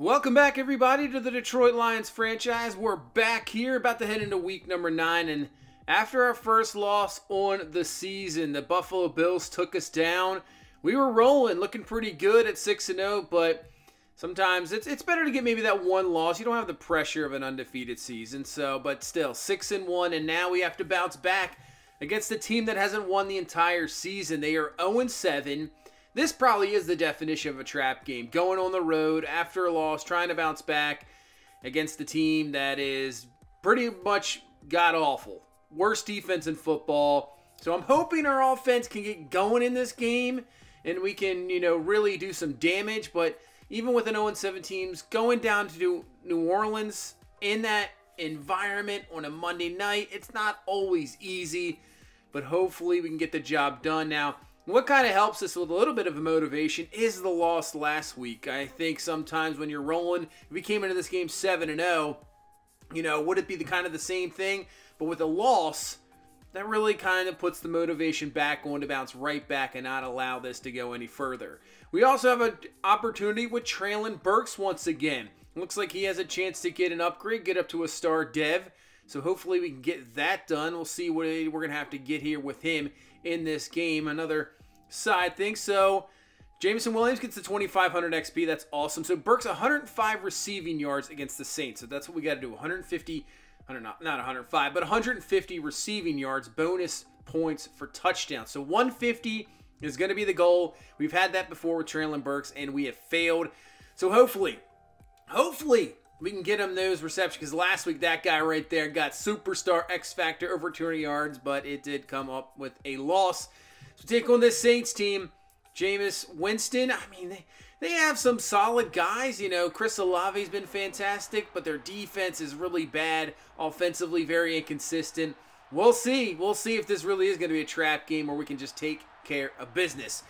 Welcome back, everybody, to the Detroit Lions franchise. We're back here, about to head into week number nine. And after our first loss on the season, the Buffalo Bills took us down. We were rolling, looking pretty good at 6 0, but sometimes it's, it's better to get maybe that one loss. You don't have the pressure of an undefeated season. So, but still, 6 and 1, and now we have to bounce back against a team that hasn't won the entire season. They are 0 7. This probably is the definition of a trap game. Going on the road after a loss, trying to bounce back against a team that is pretty much god awful. Worst defense in football. So I'm hoping our offense can get going in this game and we can, you know, really do some damage. But even with an 0 7 teams, going down to New Orleans in that environment on a Monday night, it's not always easy. But hopefully we can get the job done. Now, what kind of helps us with a little bit of a motivation is the loss last week. I think sometimes when you're rolling, if we came into this game 7 and 0, you know, would it be the kind of the same thing? But with a loss, that really kind of puts the motivation back on to bounce right back and not allow this to go any further. We also have an opportunity with Treylon Burks once again. Looks like he has a chance to get an upgrade, get up to a star dev. So hopefully we can get that done. We'll see what we're going to have to get here with him in this game. Another side thing. So Jameson Williams gets the 2,500 XP. That's awesome. So Burks 105 receiving yards against the Saints. So that's what we got to do. 150, 100, not, not 105, but 150 receiving yards, bonus points for touchdowns. So 150 is going to be the goal. We've had that before with Treylon Burks, and we have failed. So hopefully, hopefully we can get him those receptions because last week that guy right there got superstar X Factor over 200 yards, but it did come up with a loss. So take on this Saints team. Jameis Winston, I mean, they, they have some solid guys. You know, Chris Olave's been fantastic, but their defense is really bad. Offensively, very inconsistent. We'll see. We'll see if this really is going to be a trap game where we can just take care of business.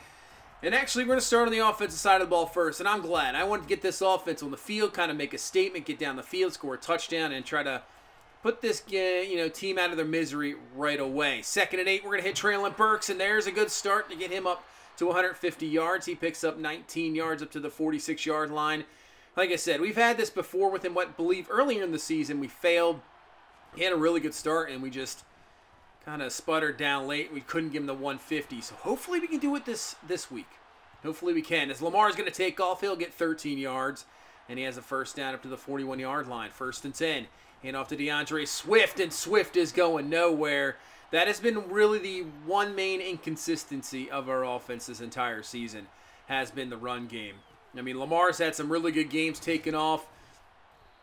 And actually, we're going to start on the offensive side of the ball first, and I'm glad. I wanted to get this offense on the field, kind of make a statement, get down the field, score a touchdown, and try to put this you know team out of their misery right away. Second and eight, we're going to hit Treylon Burks, and there's a good start to get him up to 150 yards. He picks up 19 yards up to the 46 yard line. Like I said, we've had this before with him. What believe earlier in the season we failed. He had a really good start, and we just kind of sputtered down late. We couldn't give him the 150. So hopefully we can do it this this week. Hopefully we can. As Lamar's going to take off, he'll get 13 yards, and he has a first down up to the 41 yard line. First and 10. Hand off to DeAndre Swift, and Swift is going nowhere. That has been really the one main inconsistency of our offense this entire season, has been the run game. I mean, Lamar's had some really good games taken off.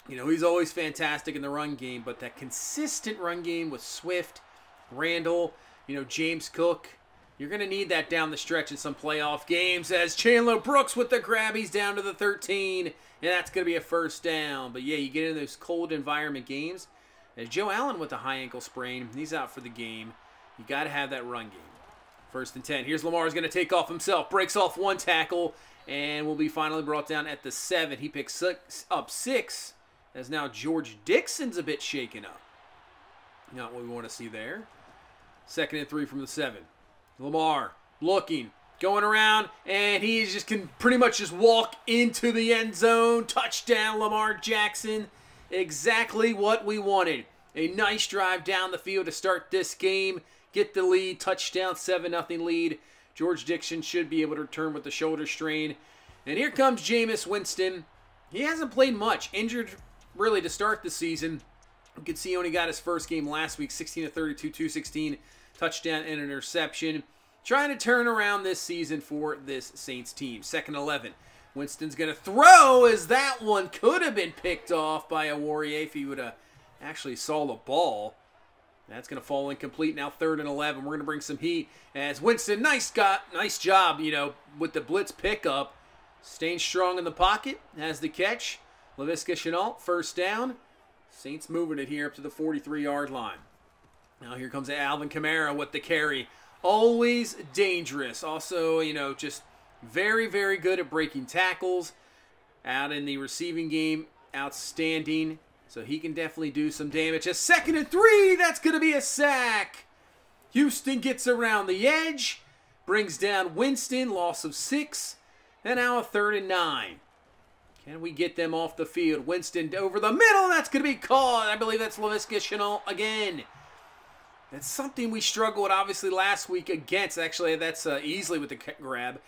You know, he's always fantastic in the run game, but that consistent run game with Swift, Randall, you know, James Cook, you're going to need that down the stretch in some playoff games as Chandler Brooks with the grab. He's down to the 13, and that's going to be a first down. But yeah, you get in those cold environment games. As Joe Allen with a high ankle sprain, he's out for the game. You got to have that run game. First and 10. Here's Lamar's going to take off himself. Breaks off one tackle and will be finally brought down at the 7. He picks six, up 6 as now George Dixon's a bit shaken up. Not what we want to see there. Second and 3 from the 7. Lamar looking, going around, and he just can pretty much just walk into the end zone. Touchdown, Lamar Jackson. Exactly what we wanted. A nice drive down the field to start this game. Get the lead. Touchdown, 7 0 lead. George Dixon should be able to return with the shoulder strain. And here comes Jameis Winston. He hasn't played much. Injured really to start the season. You can see he only got his first game last week 16 to 32, 216 touchdown and interception. Trying to turn around this season for this Saints team. Second 11. Winston's going to throw as that one could have been picked off by a Warrior if he would have actually saw the ball. That's going to fall incomplete. Now third and 11. We're going to bring some heat as Winston, nice got, nice job, you know, with the blitz pickup. Staying strong in the pocket, has the catch. Laviska Shenault, first down. Saints moving it here up to the 43-yard line. Now here comes Alvin Kamara with the carry. Always dangerous. Also, you know, just very, very good at breaking tackles. Out in the receiving game, outstanding. So he can definitely do some damage. A second and three, that's going to be a sack. Houston gets around the edge, brings down Winston, loss of six. And now a third and nine. Can we get them off the field? Winston over the middle. That's going to be caught. I believe that's Laviska Shenault again. That's something we struggled, obviously, last week against. Actually, that's uh, easily with the grab.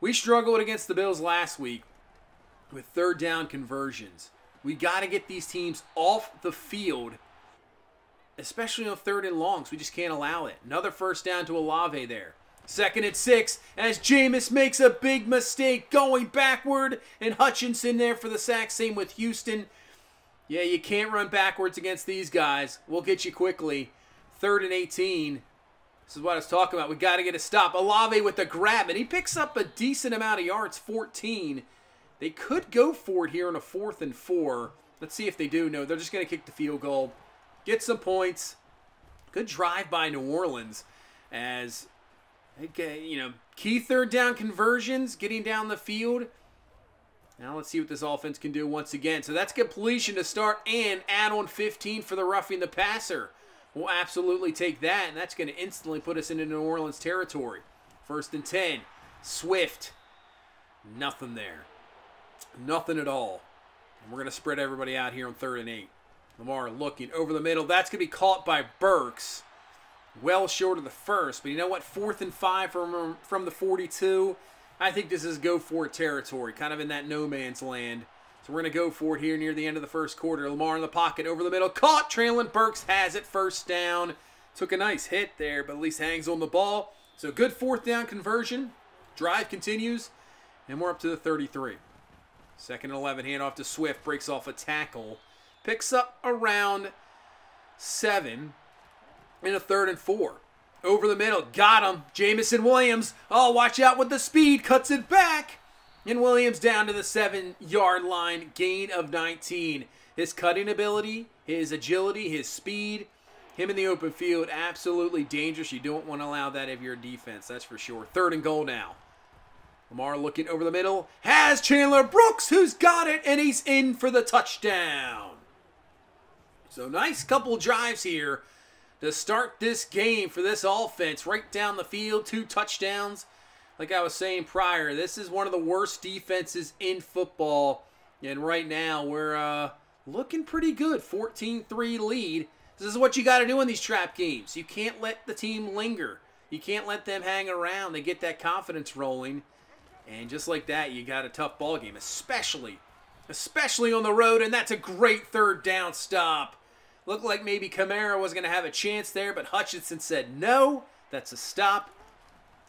We struggled against the Bills last week with third down conversions. We got to get these teams off the field, especially on third and longs. We just can't allow it. Another first down to Olave there. Second and six as Jameis makes a big mistake going backward and Hutchinson there for the sack. Same with Houston. Yeah, you can't run backwards against these guys. We'll get you quickly. Third and 18. This is what I was talking about. We got to get a stop. Olave with the grab, and he picks up a decent amount of yards, 14. They could go for it here on a fourth and four. Let's see if they do. No, they're just going to kick the field goal. Get some points. Good drive by New Orleans as Okay, you know, key third down conversions, getting down the field. Now let's see what this offense can do once again. So that's completion to start and add on 15 for the roughing the passer. We'll absolutely take that, and that's going to instantly put us into New Orleans territory. First and 10. Swift. Nothing there. Nothing at all. And we're going to spread everybody out here on third and eight. Lamar looking over the middle. That's going to be caught by Burks well short of the first. But you know what? Fourth and five from from the 42. I think this is go for territory, kind of in that no man's land. So we're going to go for it here near the end of the first quarter. Lamar in the pocket, over the middle, caught. Treylon Burks has it, first down. Took a nice hit there, but at least hangs on the ball. So good fourth down conversion. Drive continues, and we're up to the 33. Second and 11, handoff to Swift, breaks off a tackle. Picks up around seven in a third and four. Over the middle, got him. Jameson Williams. Oh, watch out with the speed. Cuts it back. And Williams down to the seven yard line. Gain of 19. His cutting ability, his agility, his speed, him in the open field, absolutely dangerous. You don't want to allow that if you're defense, that's for sure. Third and goal now. Lamar looking over the middle. Has Chandler Brooks, who's got it, and he's in for the touchdown. So nice couple drives here to start this game for this offense right down the field, two touchdowns. Like I was saying prior, this is one of the worst defenses in football. And right now, we're uh, looking pretty good. 14 3 lead. This is what you got to do in these trap games. You can't let the team linger, you can't let them hang around. They get that confidence rolling. And just like that, you got a tough ball game, especially, especially on the road. And that's a great third down stop Looked like maybe Kamara was going to have a chance there, but Hutchinson said no. That's a stop.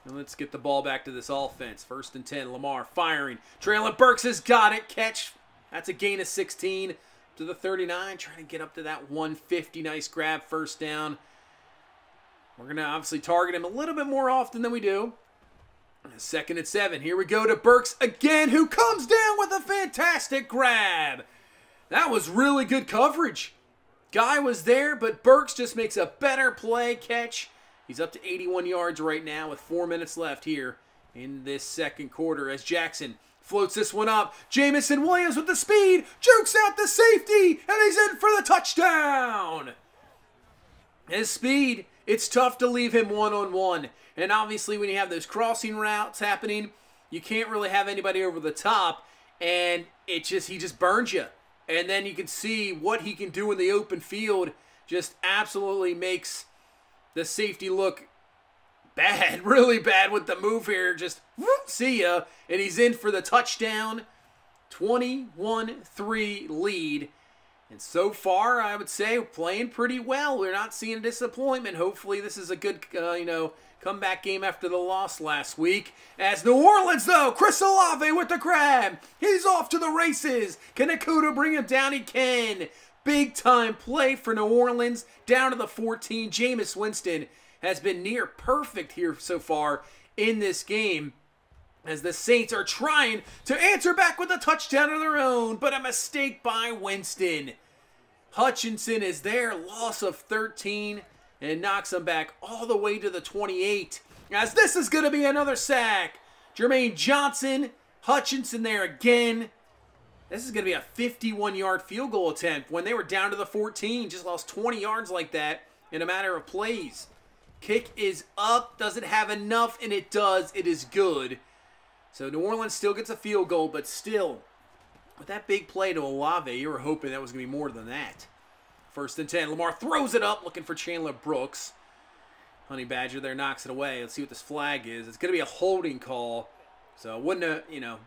And let's get the ball back to this offense. First and 10, Lamar firing. Treylon Burks has got it. Catch. That's a gain of 16 to the 39. Trying to get up to that 150. Nice grab, first down. We're going to obviously target him a little bit more often than we do. Second and seven. Here we go to Burks again, who comes down with a fantastic grab. That was really good coverage. Guy was there, but Burks just makes a better play catch. He's up to 81 yards right now with four minutes left here in this second quarter as Jackson floats this one up. Jameson Williams with the speed, jukes out the safety, and he's in for the touchdown. His speed, it's tough to leave him one on one. And obviously, when you have those crossing routes happening, you can't really have anybody over the top, and it just he just burns you and then you can see what he can do in the open field. Just absolutely makes the safety look bad, really bad with the move here. Just whoop, see ya. And he's in for the touchdown. 21 3 lead. And so far, I would say playing pretty well. We're not seeing a disappointment. Hopefully, this is a good, uh, you know, comeback game after the loss last week. As New Orleans, though, Chris Olave with the grab. He's off to the races. Can Okudah bring him down? He can. Big time play for New Orleans. Down to the 14. Jameis Winston has been near perfect here so far in this game as the Saints are trying to answer back with a touchdown of their own, but a mistake by Winston. Hutchinson is there, loss of 13, and knocks him back all the way to the 28. As this is going to be another sack. Jermaine Johnson, Hutchinson there again. This is going to be a 51 yard field goal attempt when they were down to the 14. Just lost 20 yards like that in a matter of plays. Kick is up. Does it have enough? And it does. It is good. So New Orleans still gets a field goal, but still With that big play to Olave, you were hoping that was going to be more than that. First and 10. Lamar throws it up, looking for Chandler Brooks. Honey Badger there knocks it away. Let's see what this flag is. It's going to be a holding call. So wouldn't have, you know,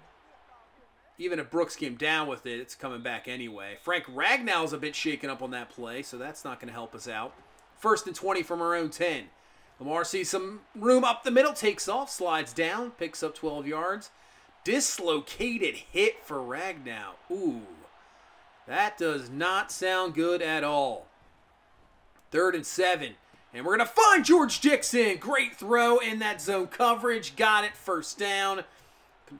even if Brooks came down with it, it's coming back anyway. Frank Ragnow's a bit shaken up on that play, so that's not going to help us out. First and 20 from our own 10. Lamar sees some room up the middle, takes off, slides down, picks up 12 yards. Dislocated hit for Ragnow. Ooh, that does not sound good at all. Third and seven. And we're going to find George Dixon. Great throw in that zone coverage. Got it. First down.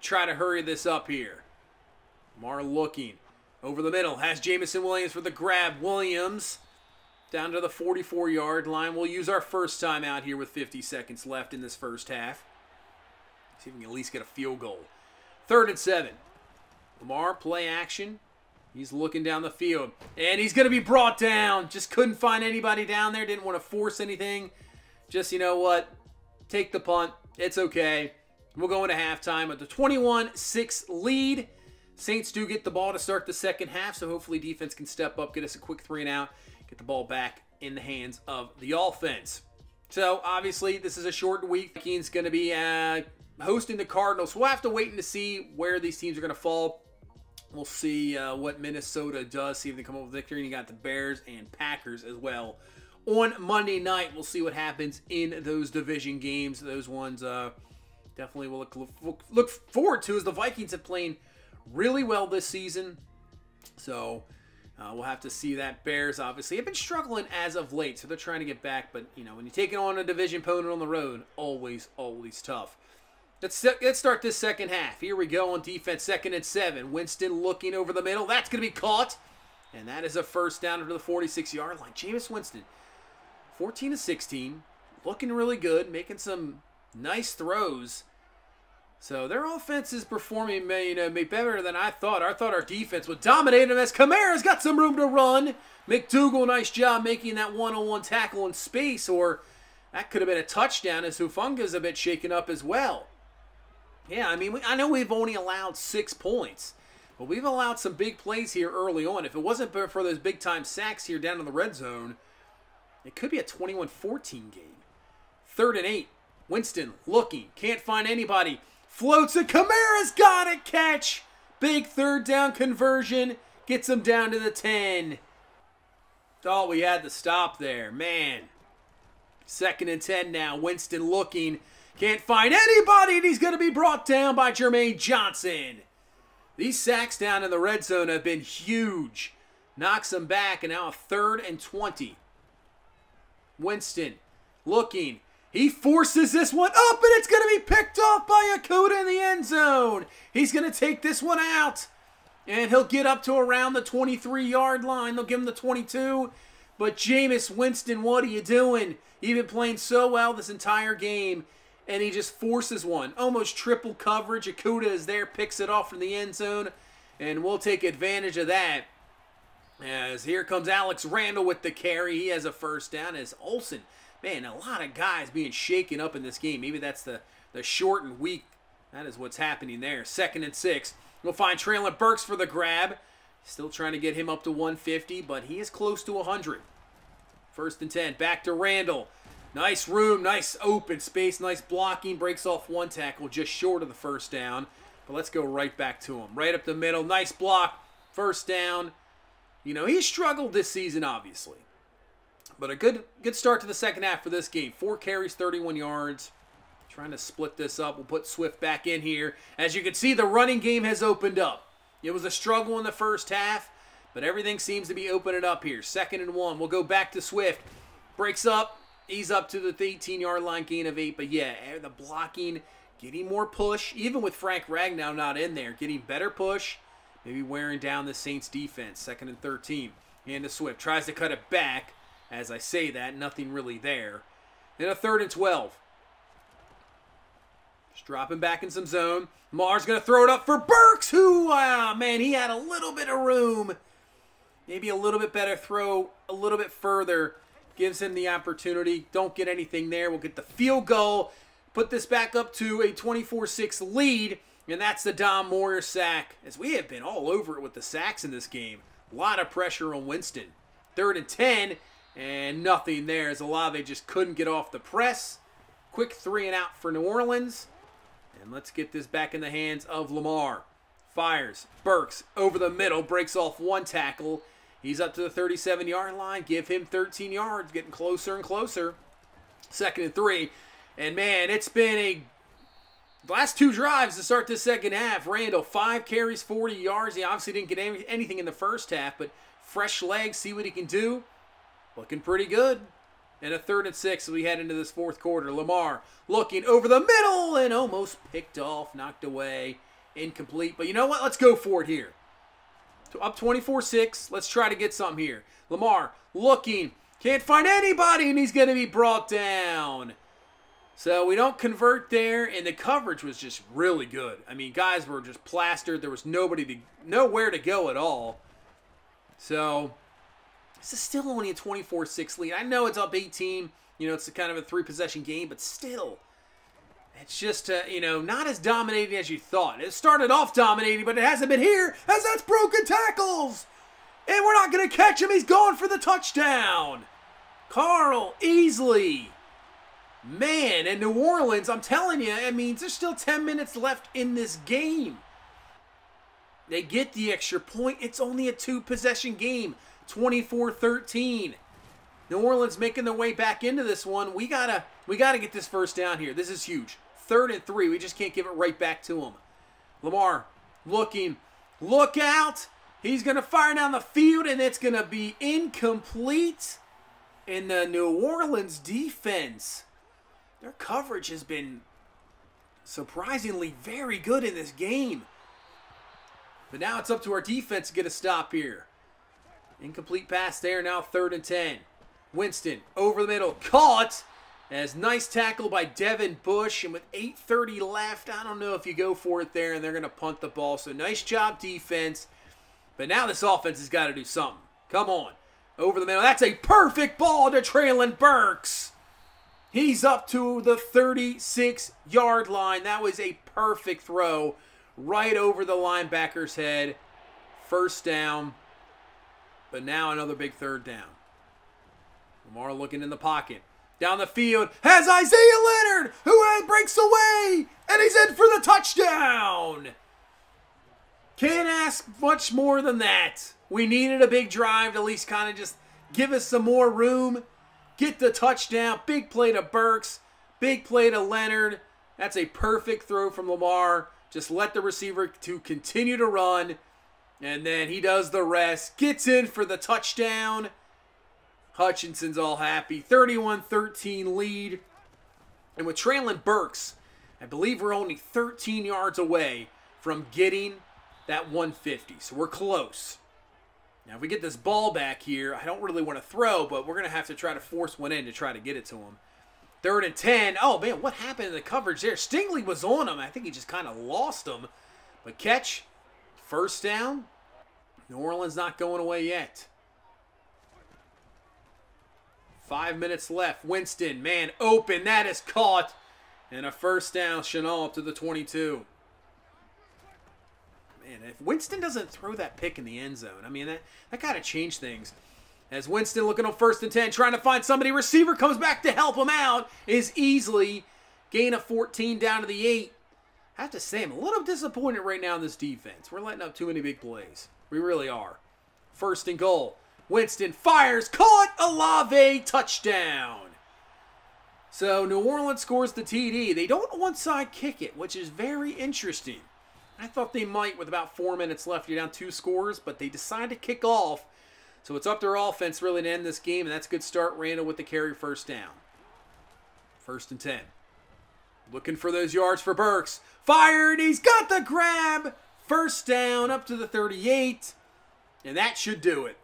Try to hurry this up here. Mar looking. Over the middle. Has Jameson Williams for the grab. Williams down to the 44 yard line. We'll use our first time out here with 50 seconds left in this first half. See if we can at least get a field goal. Third and seven. Lamar, play action. He's looking down the field. And he's going to be brought down. Just couldn't find anybody down there. Didn't want to force anything. Just, you know what? Take the punt. It's okay. We'll go into halftime with the 21 6 lead. Saints do get the ball to start the second half, so hopefully defense can step up, get us a quick three and out, get the ball back in the hands of the offense. So obviously this is a short week. Keen's going to be uh, hosting the Cardinals. We'll have to wait and to see where these teams are going to fall. We'll see uh, what Minnesota does, see if they come up with victory. And you got the Bears and Packers as well on Monday night. We'll see what happens in those division games. Those ones uh, definitely will look, look, look forward to as the Vikings have played really well this season. So uh, we'll have to see that. Bears obviously have been struggling as of late, so they're trying to get back. But you know, when you're taking on a division opponent on the road, always, always tough. Let's, let's start this second half. Here we go on defense, second and seven. Winston looking over the middle. That's going to be caught. And that is a first down to the 46 yard line. Jameis Winston, 14 to 16, looking really good, making some nice throws. So their offense is performing you know, better than I thought. I thought our defense would dominate them as Kamara's got some room to run. McDougal, nice job making that one-on-one tackle in space, or that could have been a touchdown as Hufanga's a bit shaken up as well. Yeah, I mean, we, I know we've only allowed six points, but we've allowed some big plays here early on. If it wasn't for those big-time sacks here down in the red zone, it could be a 21-14 game. Third and eight. Winston looking, can't find anybody. Floats it. Kamara's got it. Catch. Big third down conversion. Gets him down to the 10. Thought we had to stop there. Man. Second and 10 now. Winston looking. Can't find anybody, and he's going to be brought down by Jermaine Johnson. These sacks down in the red zone have been huge. Knocks them back, and now a third and 20. Winston looking. He forces this one up, and it's going to be picked off by Okudah in the end zone. He's going to take this one out, and he'll get up to around the 23-yard line. They'll give him the 22. But Jameis Winston, what are you doing? You've been playing so well this entire game, and he just forces one. Almost triple coverage. Okudah is there, picks it off from the end zone, and we'll take advantage of that. As here comes Alex Randall with the carry. He has a first down as Olsen – man, a lot of guys being shaken up in this game. Maybe that's the, the shortened week. That is what's happening there. Second and six. We'll find Treylon Burks for the grab. Still trying to get him up to 150, but he is close to 100. First and 10. Back to Randall. Nice room, nice open space, nice blocking. Breaks off one tackle just short of the first down. But let's go right back to him. Right up the middle. Nice block. First down. You know, he struggled this season, obviously. But a good good start to the second half for this game. Four carries, 31 yards. Trying to split this up. We'll put Swift back in here. As you can see, the running game has opened up. It was a struggle in the first half, but everything seems to be opening up here. Second and one. We'll go back to Swift. Breaks up. He's up to the 18-yard line, gain of eight. But yeah, eh, the blocking, getting more push. Even with Frank Ragnow not in there, getting better push. Maybe wearing down the Saints defense. Second and 13. Hand to Swift. Tries to cut it back. As I say that, nothing really there. Then a third and 12. Just dropping back in some zone. Mars going to throw it up for Burks, who, wow, man, he had a little bit of room. Maybe a little bit better throw, a little bit further. Gives him the opportunity. Don't get anything there. We'll get the field goal. Put this back up to a 24-6 lead. And that's the Dom Moore sack, as we have been all over it with the sacks in this game. A lot of pressure on Winston. Third and 10, and nothing there as They just couldn't get off the press. Quick three and out for New Orleans. And let's get this back in the hands of Lamar. Fires. Burks over the middle, breaks off one tackle. He's up to the 37 yard line. Give him 13 yards, getting closer and closer. Second and three. And man, it's been a last two drives to start the second half. Randall, five carries, 40 yards. He obviously didn't get any, anything in the first half, but fresh legs, see what he can do. Looking pretty good. And a third and six as we head into this fourth quarter. Lamar looking over the middle and almost picked off, knocked away, incomplete. But you know what? Let's go for it here. So Up 24 6. Let's try to get something here. Lamar looking. Can't find anybody, and he's going to be brought down. So we don't convert there, and the coverage was just really good. I mean, guys were just plastered. There was nobody to, nowhere to go at all. So this is still only a 24-6 lead. I know it's up 18. You know, it's kind of a three-possession game, but still, it's just, uh, you know, not as dominating as you thought. It started off dominating, but it hasn't been here as that's broken tackles. And we're not going to catch him. He's going for the touchdown. Carl Easley Man, and New Orleans, I'm telling you, I mean, there's still 10 minutes left in this game. They get the extra point. It's only a two possession game, 24 13. New Orleans making their way back into this one. We gotta we gotta get this first down here. This is huge. Third and three. We just can't give it right back to them. Lamar looking. Look out. He's gonna fire down the field and it's gonna be incomplete. And the New Orleans defense their coverage has been surprisingly very good in this game. But now it's up to our defense to get a stop here. Incomplete pass there, now third and 10. Winston over the middle, caught. As nice tackle by Devin Bush, and with 8.30 left, I don't know if you go for it there, and they're going to punt the ball. So nice job, defense. But now this offense has got to do something. Come on. Over the middle. That's a perfect ball to Treylon Burks. He's up to the 36 yard line. That was a perfect throw right over the linebacker's head. First down. But now another big third down. Lamar looking in the pocket. Down the field has Isaiah Leonard, who uh, breaks away, and he's in for the touchdown. Can't ask much more than that. We needed a big drive to at least kind of just give us some more room get the touchdown. Big play to Burks. Big play to Leonard. That's a perfect throw from Lamar. Just let the receiver to continue to run. And then he does the rest. Gets in for the touchdown. Hutchinson's all happy. 31-13 lead. And with Treylon Burks, I believe we're only 13 yards away from getting that 150. So we're close. Now, if we get this ball back here, I don't really want to throw, but we're going to have to try to force one in to try to get it to him. Third and 10. Oh, man, what happened in the coverage there? Stingley was on him. I think he just kind of lost him. But catch, first down. New Orleans not going away yet. Five minutes left. Winston, man, open. That is caught. And a first down. Shenault to the 22 man, if Winston doesn't throw that pick in the end zone, I mean, that, that kind of changed things. As Winston looking on first and 10, trying to find somebody, receiver comes back to help him out, is easily gain of 14 down to the 8. I have to say, I'm a little disappointed right now in this defense. We're letting up too many big plays. We really are. First and goal. Winston fires, caught, Olave, touchdown. So New Orleans scores the TD. They don't onside kick it, which is very interesting. I thought they might with about four minutes left. You're down two scores, but they decide to kick off. So it's up to their offense really to end this game, and that's a good start. Randall with the carry first down. First and 10. Looking for those yards for Burks. Fired. He's got the grab. First down up to the 38. And that should do it.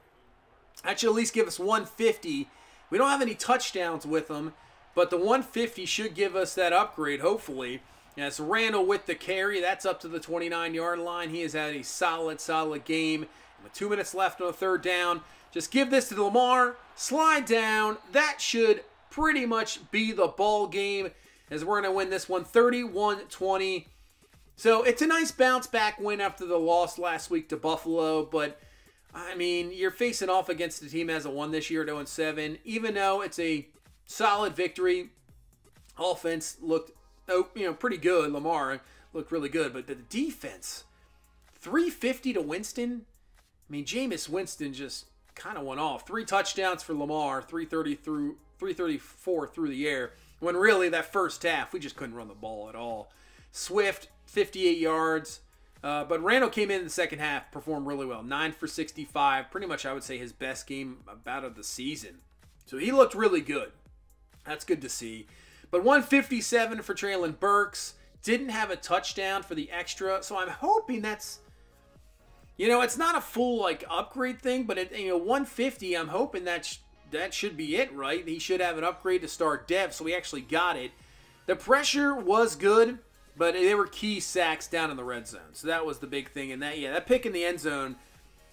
That should at least give us 150. We don't have any touchdowns with them, but the 150 should give us that upgrade, hopefully. Yes, Randall with the carry. That's up to the 29-yard line. He has had a solid, solid game. With two minutes left on the third down, just give this to Lamar. Slide down. That should pretty much be the ball game as we're going to win this one 31-20. So it's a nice bounce back win after the loss last week to Buffalo, but I mean, you're facing off against a team that hasn't won this year at 0 7. Even though it's a solid victory, offense looked oh, you know pretty good. Lamar looked really good, but the defense, 350 to Winston. I mean, Jameis Winston just kind of went off. Three touchdowns for Lamar, 330 through 334 through the air. When really that first half we just couldn't run the ball at all. Swift 58 yards. Uh, but Randall came in, in the second half, performed really well. 9 for 65. Pretty much, I would say, his best game about of the season. So he looked really good. That's good to see. But 157 for Treylon Burks. Didn't have a touchdown for the extra. So I'm hoping that's. You know, it's not a full like upgrade thing, but at you know 150, I'm hoping that sh- that should be it, right? He should have an upgrade to start dev, so we actually got it. The pressure was good. But they were key sacks down in the red zone. So that was the big thing. And that, yeah, that pick in the end zone,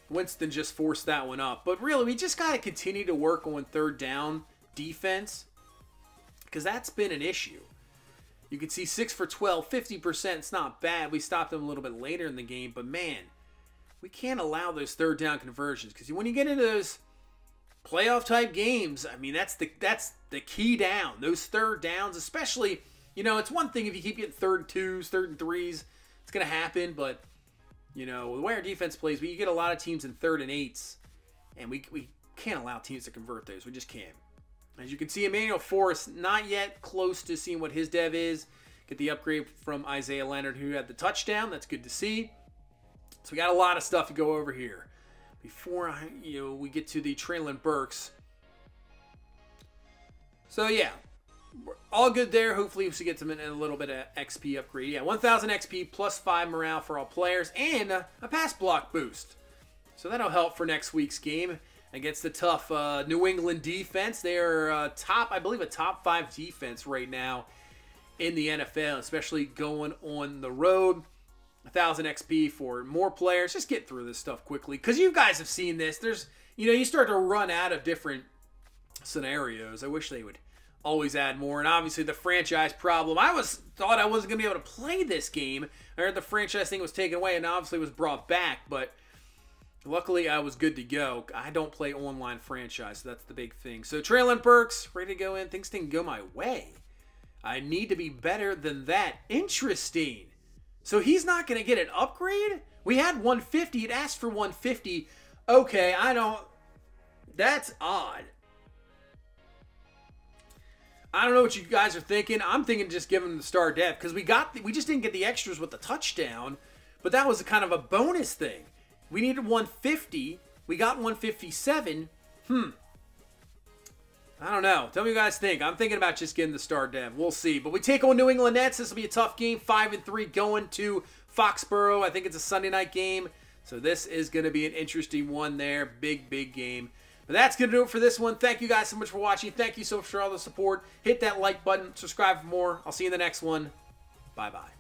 Winston just forced that one up. But really, we just got to continue to work on third down defense because that's been an issue. You can see 6 for 12, 50%. It's not bad. We stopped them a little bit later in the game. But man, we can't allow those third down conversions because when you get into those playoff type games, I mean, that's the, that's the key down. Those third downs, especially – you know, it's one thing if you keep getting third twos, third and threes, it's going to happen. But, you know, the way our defense plays, we get a lot of teams in third and eights, and we, we can't allow teams to convert those. We just can't. As you can see, Emmanuel Forrest not yet close to seeing what his dev is. Get the upgrade from Isaiah Leonard, who had the touchdown. That's good to see. So we got a lot of stuff to go over here. Before I, you know, we get to the Treylon Burks. So yeah, all good there. Hopefully, we get some a little bit of XP upgrade. Yeah, 1,000 XP plus 5 morale for all players and a, pass block boost. So that'll help for next week's game against the tough uh, New England defense. They are uh, top, I believe, a top 5 defense right now in the NFL, especially going on the road. 1,000 XP for more players. Just get through this stuff quickly because you guys have seen this. There's, you know, you start to run out of different scenarios. I wish they would always add more. And obviously the franchise problem. I was thought I wasn't gonna be able to play this game. I heard the franchise thing was taken away and obviously was brought back, but luckily I was good to go. I don't play online franchise, so that's the big thing. So Treylon Burks, ready to go in. Things didn't go my way. I need to be better than that. Interesting. So he's not gonna get an upgrade? We had 150, it asked for 150. Okay, I don't that's odd. I don't know what you guys are thinking. I'm thinking just give him the star dev because we got the, we just didn't get the extras with the touchdown, but that was a kind of a bonus thing. We needed 150. We got 157. Hmm. I don't know. Tell me what you guys think. I'm thinking about just getting the star dev. We'll see. But we take on New England Nets. This will be a tough game. Five and three going to Foxborough. I think it's a Sunday night game. So this is going to be an interesting one there. Big, big game. But that's going to do it for this one. Thank you guys so much for watching. Thank you so much for all the support. Hit that like button. Subscribe for more. I'll see you in the next one. Bye-bye.